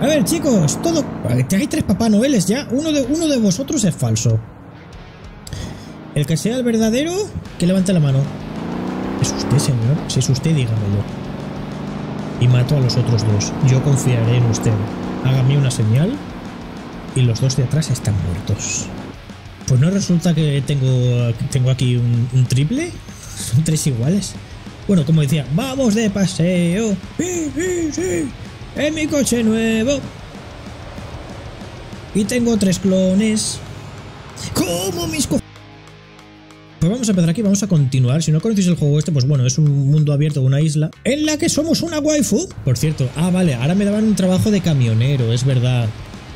A ver, chicos, todo. Hay tres Papá Noeles ya. Uno de, uno de vosotros es falso. El que sea el verdadero, que levante la mano. ¿Es usted, señor? Si es usted, dígamelo. Y mato a los otros dos. Yo confiaré en usted. Hágame una señal. Y los dos de atrás están muertos. Pues no resulta que tengo, tengo aquí un, un triple. Son tres iguales. Bueno, como decía, vamos de paseo. Sí, sí, sí. En mi coche nuevo. Y tengo tres clones. ¿Cómo mis co pues vamos a empezar aquí, vamos a continuar. Si no conocéis el juego este, pues bueno, es un mundo abierto, una isla, en la que somos una waifu. Por cierto, ah, vale, ahora me daban un trabajo de camionero, es verdad.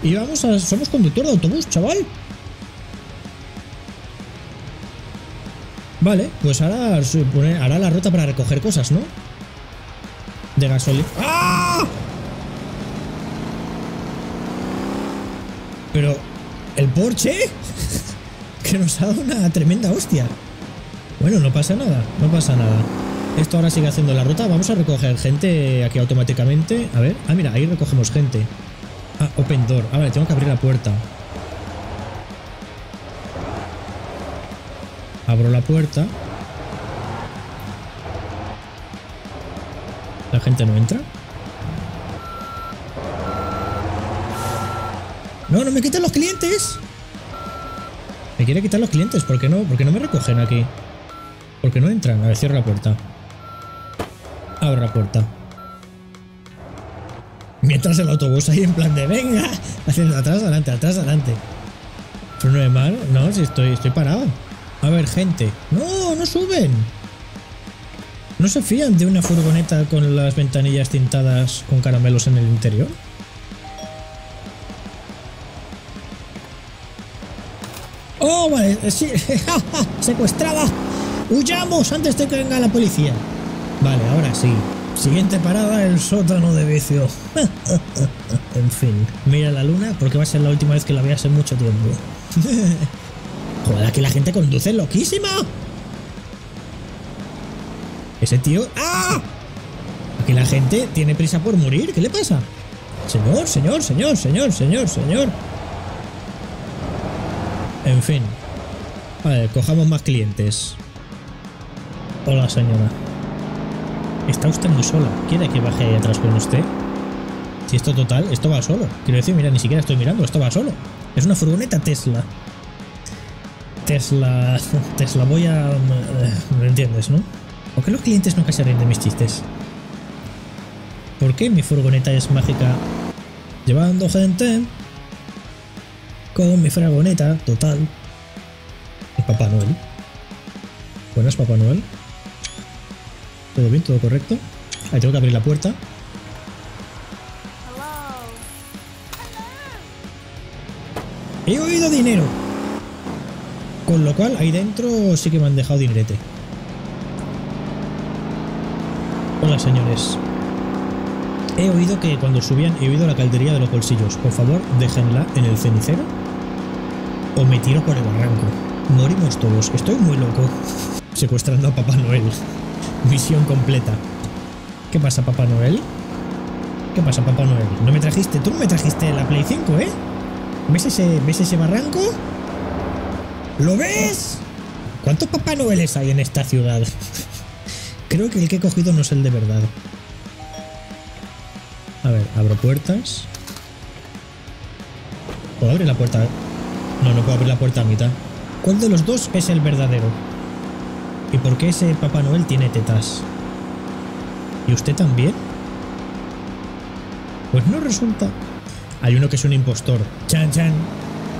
Y vamos a... somos conductor de autobús, chaval. Vale, pues ahora hará la ruta para recoger cosas, ¿no? De gasolina. ¡Ah! Pero, ¿el Porsche? que nos ha dado una tremenda hostia. Bueno, no pasa nada, no pasa nada. Esto ahora sigue haciendo la ruta. Vamos a recoger gente aquí automáticamente. A ver, ah, mira, ahí recogemos gente. Ah, open door. Ah, vale, tengo que abrir la puerta. Abro la puerta. La gente no entra. No, no me quiten los clientes. Me quiere quitar los clientes. ¿Por qué no? ¿Por qué no me recogen aquí? ¿Por qué no entran? A ver, cierro la puerta. Abro la puerta. Mientras el autobús ahí en plan de venga, haciendo atrás, adelante, atrás, adelante. Pero no es mal, no, si estoy, estoy parado. A ver, gente. No, no suben. ¿No se fían de una furgoneta con las ventanillas tintadas con caramelos en el interior? ¡Oh, vale! Sí. ¡Secuestrada! ¡Huyamos antes de que venga la policía! Vale, ahora sí. Siguiente parada, el sótano de vicio. en fin, mira la luna porque va a ser la última vez que la veas en mucho tiempo. Joder, aquí la gente conduce loquísima. Ese tío... ¡Ah! Aquí la gente tiene prisa por morir. ¿Qué le pasa? Señor, señor, señor, señor, señor, señor. En fin. Vale, cojamos más clientes. Hola, señora. Está usted muy sola. ¿Quiere que baje ahí atrás con usted? Si esto total, esto va solo. Quiero decir, mira, ni siquiera estoy mirando, esto va solo. Es una furgoneta Tesla. Tesla... Tesla, voy a... ¿Me entiendes, no? ¿Por qué los clientes nunca se ríen de mis chistes? ¿Por qué mi furgoneta es mágica? Llevando gente... Con mi furgoneta, total. Es Papá Noel. Buenas, Papá Noel. ¿Todo bien? ¿Todo correcto? Ahí tengo que abrir la puerta. He oído dinero. Con lo cual, ahí dentro sí que me han dejado dinerete. Hola, señores. He oído que cuando subían he oído la caldería de los bolsillos. Por favor, déjenla en el cenicero. O me tiro por el barranco. Morimos todos. Estoy muy loco. Secuestrando a Papá Noel. Misión completa. ¿Qué pasa, Papá Noel? ¿Qué pasa, Papá Noel? ¿No me trajiste? Tú no me trajiste la Play 5, ¿eh? ¿Ves ese, ¿Ves ese barranco? ¿Lo ves? ¿Cuántos Papá Noeles hay en esta ciudad? Creo que el que he cogido no es el de verdad. A ver, abro puertas. ¿Puedo abrir la puerta? No, no puedo abrir la puerta a mitad. ¿Cuál de los dos es el verdadero? ¿Y por qué ese Papá Noel tiene tetas? ¿Y usted también? Pues no resulta. Hay uno que es un impostor. Chan, chan.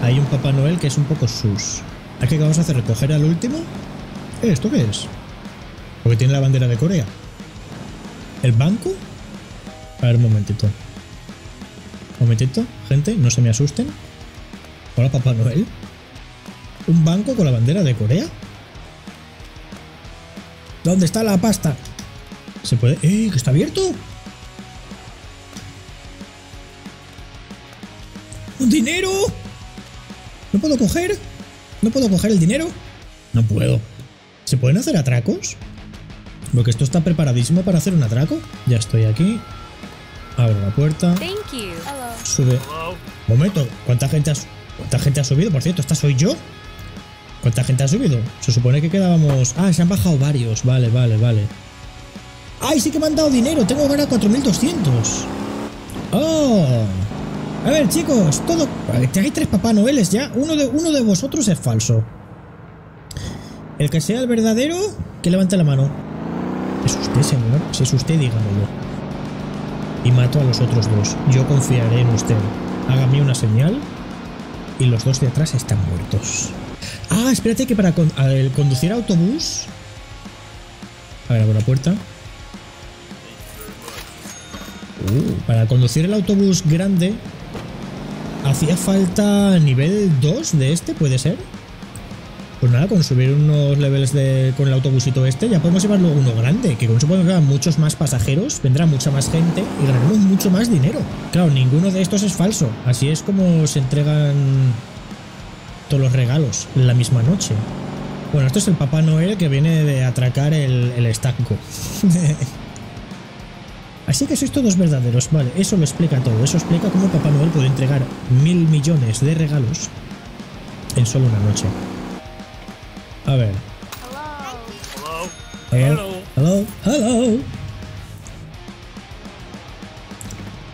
Hay un Papá Noel que es un poco sus. ¿A qué vamos a hacer? ¿Recoger al último? ¿Eh, ¿Esto qué es? Porque tiene la bandera de Corea. ¿El banco? A ver, un momentito. Un momentito, gente, no se me asusten. Hola, Papá Noel. ¿Un banco con la bandera de Corea? ¿Dónde está la pasta? ¿Se puede...? ¡Eh! ¡Que está abierto! ¡Un dinero! ¿No puedo coger? ¿No puedo coger el dinero? No puedo. ¿Se pueden hacer atracos? Porque esto está preparadísimo para hacer un atraco. Ya estoy aquí. Abro la puerta. Thank you. Hello. Sube. Momento, ¿cuánta gente, has, ¿cuánta gente ha subido? Por cierto, ¿esta soy yo? ¿Cuánta gente ha subido? Se supone que quedábamos... Ah, se han bajado varios. Vale, vale, vale. ¡Ay, sí que me han dado dinero! Tengo ahora 4.200. ¡Oh! A ver, chicos, todo... Hay tres Papá Noeles ya. Uno de, uno de vosotros es falso. El que sea el verdadero, que levante la mano. ¿Es usted, señor? Si es usted, dígamelo. Y mato a los otros dos. Yo confiaré en usted. Hágame una señal. Y los dos de atrás están muertos. Ah, espérate que para conducir autobús... A ver, abro la puerta. Uh, para conducir el autobús grande... ¿Hacía falta nivel 2 de este? ¿Puede ser? Pues nada, con subir unos levels de, con el autobusito este ya podemos llevarlo uno grande, que con eso podemos llevar muchos más pasajeros, vendrá mucha más gente y ganaremos mucho más dinero. Claro, ninguno de estos es falso, así es como se entregan todos los regalos la misma noche. Bueno, esto es el Papá Noel que viene de atracar el, el estanco. Así que sois todos verdaderos, vale, eso lo explica todo, eso explica cómo Papá Noel puede entregar mil millones de regalos en solo una noche. A ver. Hello. Hello. Hello.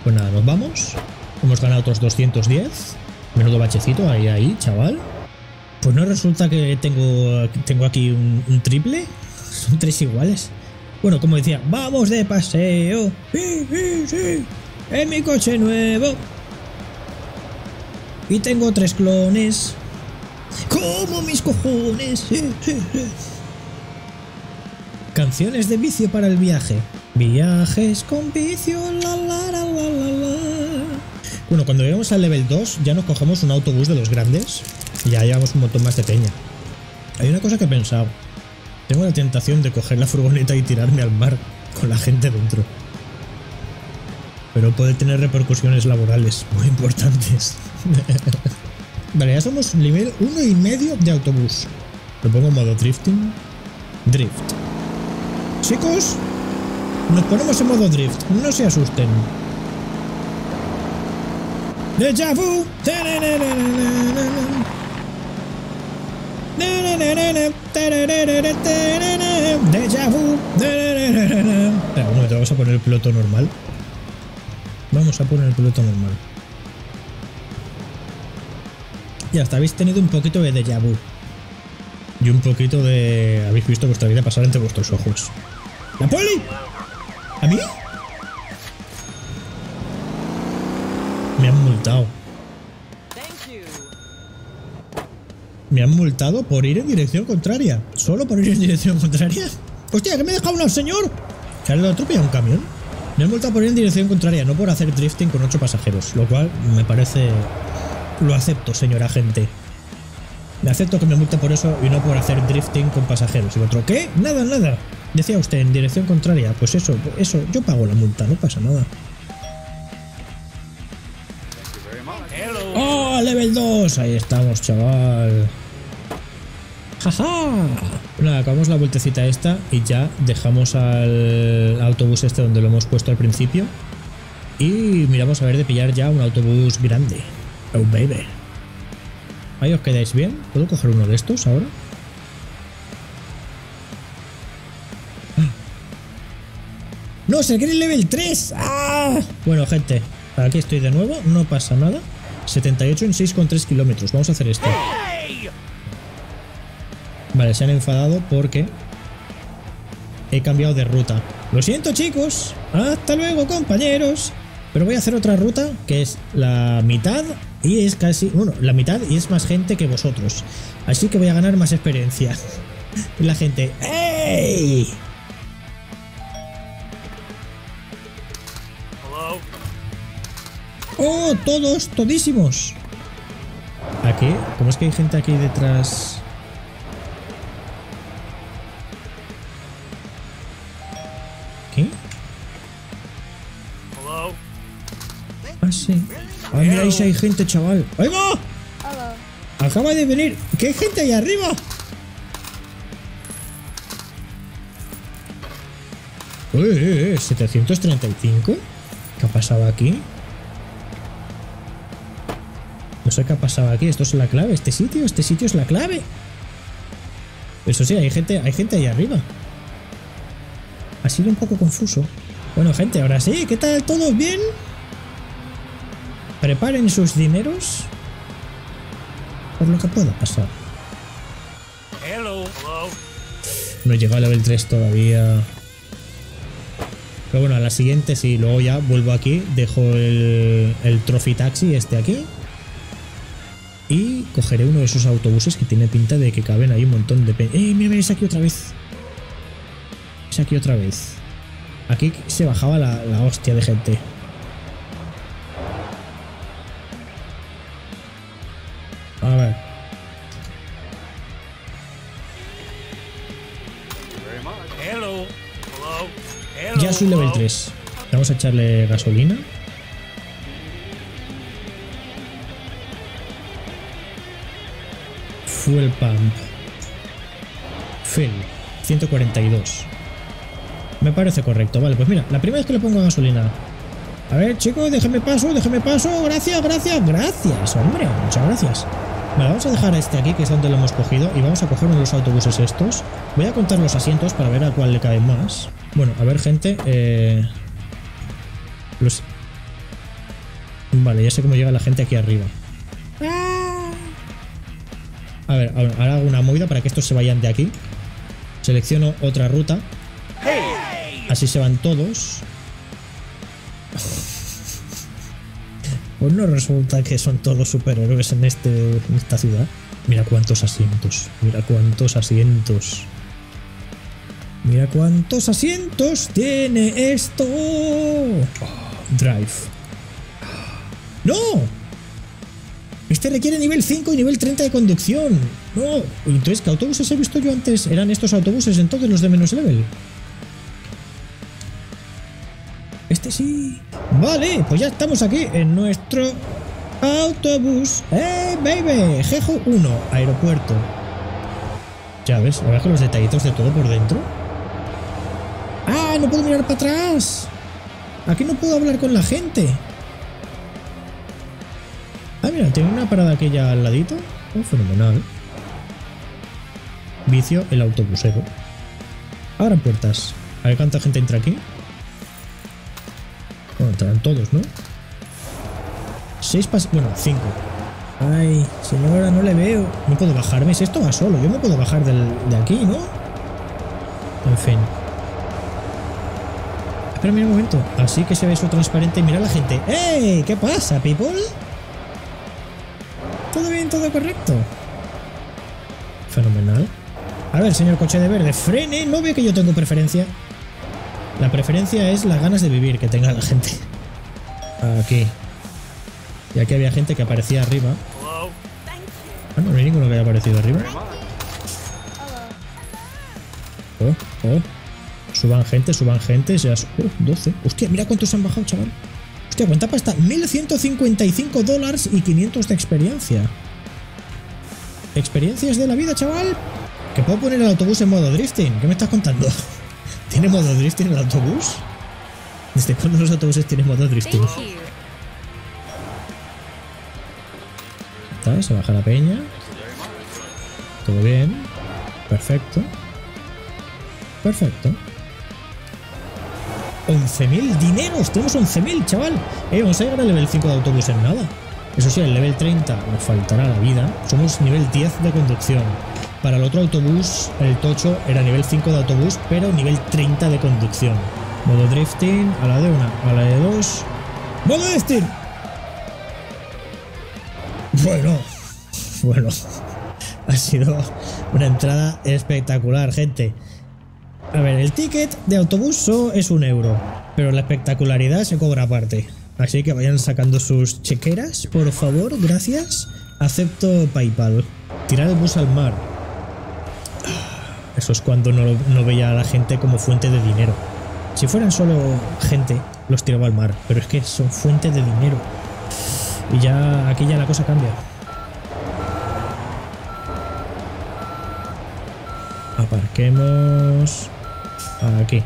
Pues nada, nos vamos. Hemos ganado otros 210. Menudo bachecito, ahí, ahí, chaval. Pues no resulta que tengo, tengo aquí un, triple. Son tres iguales. Bueno, como decía, vamos de paseo. Sí, sí, sí. En mi coche nuevo. Y tengo tres clones. ¡Como mis cojones! Canciones de vicio para el viaje. Viajes con vicio, la la la la la Bueno, cuando lleguemos al level 2 ya nos cogemos un autobús de los grandes y ya llevamos un montón más de peña. Hay una cosa que he pensado. Tengo la tentación de coger la furgoneta y tirarme al mar con la gente dentro. Pero puede tener repercusiones laborales muy importantes. Vale, ya somos nivel uno y medio de autobús. Lo pongo en modo drifting. Drift. Chicos, nos ponemos en modo drift. No se asusten. Deja vu. Deja vu. Espera, un momento, vamos a poner el piloto normal. Vamos a poner el piloto normal. Ya hasta habéis tenido un poquito de déjà vu. Y un poquito de... Habéis visto vuestra vida pasar entre vuestros ojos. ¡La poli! ¿A mí? Me han multado. Me han multado por ir en dirección contraria. ¿Solo por ir en dirección contraria? ¡Hostia, que me he dejado un señor! ¿Que le atropella un camión? Me han multado por ir en dirección contraria, no por hacer drifting con ocho pasajeros. Lo cual me parece lo acepto, señor agente. Me acepto que me multe por eso y no por hacer drifting con pasajeros. Y otro, ¿qué? Nada, nada. Decía usted, en dirección contraria. Pues eso, eso, yo pago la multa, no pasa nada. ¡Oh, level 2! Ahí estamos, chaval. ¡Jaja! Nada, acabamos la vueltecita esta y ya dejamos al autobús este donde lo hemos puesto al principio. Y miramos a ver de pillar ya un autobús grande. Oh, baby. Ahí os quedáis bien. ¿Puedo coger uno de estos ahora? ¡No! ¡Se quiere el level 3! ¡Ah! Bueno, gente. Aquí estoy de nuevo. No pasa nada. 78 en 6,3 kilómetros. Vamos a hacer esto. Vale, se han enfadado porque he cambiado de ruta. Lo siento, chicos. Hasta luego, compañeros. Pero voy a hacer otra ruta que es la mitad y es casi, bueno, la mitad y es más gente que vosotros. Así que voy a ganar más experiencia. y la gente, ¡Ey! ¡Oh! Todos, todísimos. ¿Aquí? ¿Cómo es que hay gente aquí detrás? Ahí sí hay gente, chaval. ¡Ahí va! Acaba de venir. ¿Qué hay gente ahí arriba? Eh, eh, eh, 735. ¿Qué ha pasado aquí? No sé qué ha pasado aquí. Esto es la clave. Este sitio, este sitio es la clave. Eso sí, hay gente, hay gente ahí arriba. Ha sido un poco confuso. Bueno, gente, ahora sí. ¿Qué tal? ¿Todos bien? Preparen sus dineros. Por lo que pueda pasar. Hello. No he llegado al level 3 todavía. Pero bueno, a la siguiente sí, luego ya vuelvo aquí, dejo el, el Trophy Taxi este aquí. Y cogeré uno de esos autobuses que tiene pinta de que caben ahí un montón de... ¡Eh, mira, mira, es aquí otra vez! Es aquí otra vez. Aquí se bajaba la, la hostia de gente. Soy level hello. 3. Vamos a echarle gasolina. Fuel pump. Fill. 142. Me parece correcto. Vale, pues mira, la primera vez que le pongo gasolina. A ver, chicos, déjeme paso, déjeme paso. Gracias, gracias, gracias, hombre. Muchas gracias. Vale, vamos a dejar a este aquí, que es donde lo hemos cogido, y vamos a coger uno de los autobuses estos. Voy a contar los asientos para ver a cuál le cabe más. Bueno, a ver, gente. Eh... Los... Vale, ya sé cómo llega la gente aquí arriba. A ver, ahora ahora hago una movida para que estos se vayan de aquí. Selecciono otra ruta. Así se van todos. Pues no resulta que son todos superhéroes en, este, en esta ciudad. Mira cuántos asientos. Mira cuántos asientos. Mira cuántos asientos tiene esto. Drive. ¡No! Este requiere nivel 5 y nivel 30 de conducción. No. Entonces, ¿qué autobuses he visto yo antes? Eran estos autobuses entonces los de menos level. Sí. Vale, pues ya estamos aquí en nuestro autobús. ¡Eh, baby! Jejo 1, aeropuerto. Ya ves, ahora que los detallitos de todo por dentro. ¡Ah! No puedo mirar para atrás. Aquí no puedo hablar con la gente. Ah, mira, tiene una parada aquella al ladito. Oh, fenomenal. Vicio el autobusero. Abran puertas. A ver cuánta gente entra aquí. Entrarán todos, ¿no? Seis pas... Bueno, cinco. Ay, señora, no le veo. No puedo bajarme. Si esto va solo, yo me puedo bajar del, de aquí, ¿no? En fin. Espera, mira un momento. Así que se ve eso transparente. Mira a la gente. ¡Ey! ¿Qué pasa, people? ¿Todo bien? ¿Todo correcto? Fenomenal. A ver, señor coche de verde, frene. No ve que yo tengo preferencia. La preferencia es las ganas de vivir que tenga la gente. Aquí. Y aquí había gente que aparecía arriba. Ah, no, no hay ninguno que haya aparecido arriba. Oh, oh. Suban gente, suban gente. Ya... Oh, 12. Hostia, mira cuántos han bajado, chaval. Hostia, ¿cuánta pasta? 1155 dólares y 500 de experiencia. Experiencias de la vida, chaval. Que puedo poner el autobús en modo drifting. ¿Qué me estás contando? ¿Tiene modo drifting el autobús? ¿Desde cuándo los autobuses tienen modo drifting? Está, se baja la peña. Todo bien. Perfecto. Perfecto. 11.000 dineros. Tenemos 11.000, chaval. Eh, vamos a llegar al level 5 de autobús en nada. Eso sí, el level 30 nos faltará la vida. Somos nivel 10 de conducción. Para el otro autobús, el tocho era nivel 5 de autobús, pero nivel 30 de conducción. Modo drifting, a la de una, a la de dos. ¡Modo drifting! Bueno, bueno, ha sido una entrada espectacular, gente. A ver, el ticket de autobús es un euro, pero la espectacularidad se cobra aparte. Así que vayan sacando sus chequeras, por favor, gracias. Acepto PayPal. Tirar el bus al mar. Eso es cuando no, no veía a la gente como fuente de dinero. Si fueran solo gente, los tiraba al mar, pero es que son fuente de dinero. Y ya aquí ya la cosa cambia. Aparquemos aquí.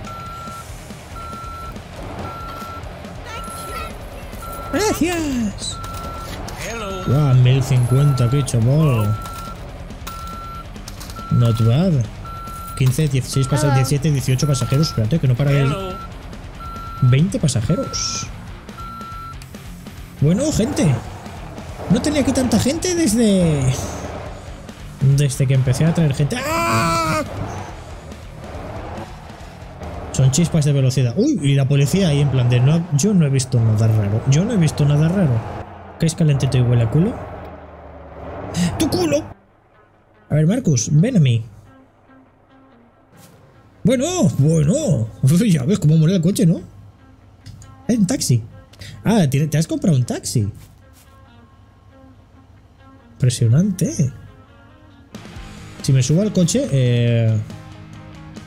Gracias. Guau, 1050, qué chaval. Not bad. 15, 16 pasajeros, 17, 18 pasajeros. Espérate, que no para de... Hello. 20 pasajeros. Bueno, gente. No tenía aquí tanta gente desde... Desde que empecé a traer gente. ¡Ah! Son chispas de velocidad. Uy, y la policía ahí en plan de... No, yo no he visto nada raro. Yo no he visto nada raro. ¿Qué es calentito y huele a culo? ¡Tu culo! A ver, Marcus, ven a mí. Bueno, bueno. Ya ves cómo muere el coche, ¿no? Hay un taxi. Ah, ¿te has comprado un taxi. Impresionante. Si me subo al coche, eh,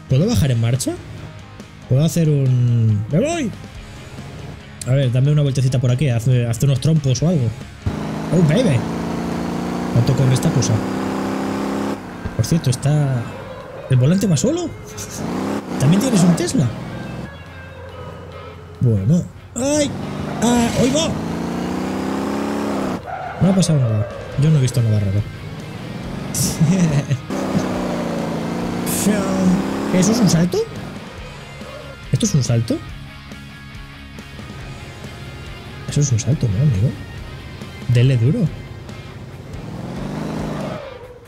¿puedo bajar en marcha? ¿Puedo hacer un... ¡Me voy! A ver, dame una vueltecita por aquí, hazte unos trompos o algo. ¡Oh, baby! ¿Cuánto corre esta cosa? Por cierto, está... ¿El volante va solo? ¿También tienes un Tesla? Bueno. ¡Ay! ¡Ah! ¡Oigo! No ha pasado nada. Yo no he visto nada raro. ¿Eso es un salto? ¿Esto es un salto? Eso es un salto, ¿no, amigo? Dele duro.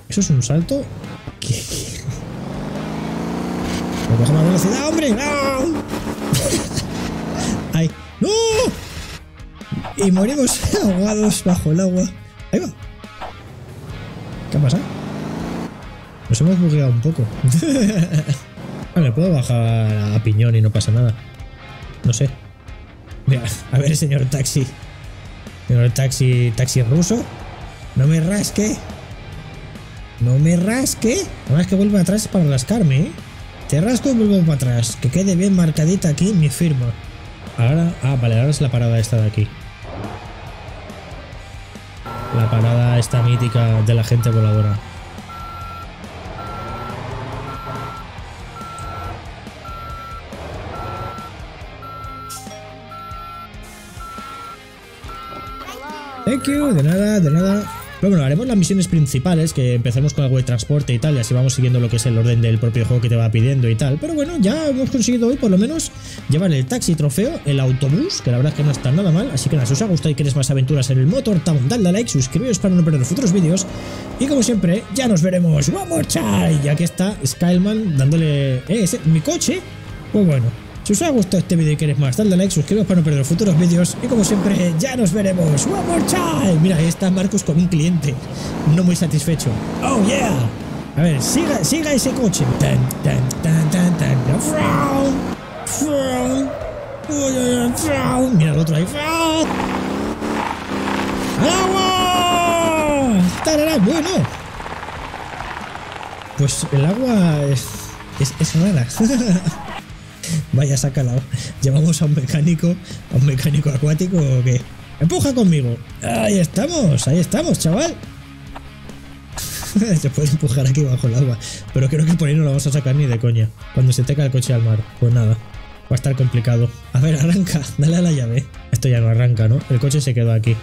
¿Eso es un salto? ¿Qué? ¡Me coge más velocidad, hombre! ¡No! ¡Ay! ¡No! Y morimos ahogados bajo el agua. Ahí va. ¿Qué ha pasado? Nos hemos bugueado un poco. Vale, puedo bajar a piñón y no pasa nada. No sé. Mira, a ver, señor taxi. Señor taxi, taxi ruso. No me rasque. No me rasque. Ahora es que vuelve atrás para rascarme, ¿eh? Te rasco y vuelvo para atrás. Que quede bien marcadita aquí mi firma. Ahora, ah, vale, ahora es la parada esta de aquí. La parada esta mítica de la gente voladora. Thank you, de nada, de nada. Pero bueno, haremos las misiones principales, que empecemos con algo de transporte y tal, y así vamos siguiendo lo que es el orden del propio juego que te va pidiendo y tal. Pero bueno, ya hemos conseguido hoy por lo menos llevar el taxi trofeo, el autobús, que la verdad es que no está nada mal. Así que nada, si os ha gustado y queréis más aventuras en el Motor Town, dadle a like, suscribiros para no perder futuros vídeos. Y como siempre, ya nos veremos. More time. Y aquí está Skyman dándole... Eh, ese, mi coche. Pues bueno. Si os ha gustado este vídeo y queréis más, dadle like, suscribiros para no perder los futuros vídeos. Y como siempre, ya nos veremos. One more time. Mira, ahí está Marcus con un cliente. No muy satisfecho. Oh, yeah. A ver, siga, siga ese coche. Tan, tan, tan, tan, tan. Mira el otro ahí. ¡Al agua! ¡Tarará! Bueno. Pues el agua es, es, es rara. Vaya, sacalao. Llevamos a un mecánico, a un mecánico acuático o qué. ¡Empuja conmigo! Ahí estamos, ahí estamos, chaval. se puede empujar aquí bajo el agua. Pero creo que por ahí no lo vamos a sacar ni de coña. Cuando se teca el coche al mar. Pues nada. Va a estar complicado. A ver, arranca. Dale a la llave. Esto ya no arranca, ¿no? El coche se quedó aquí.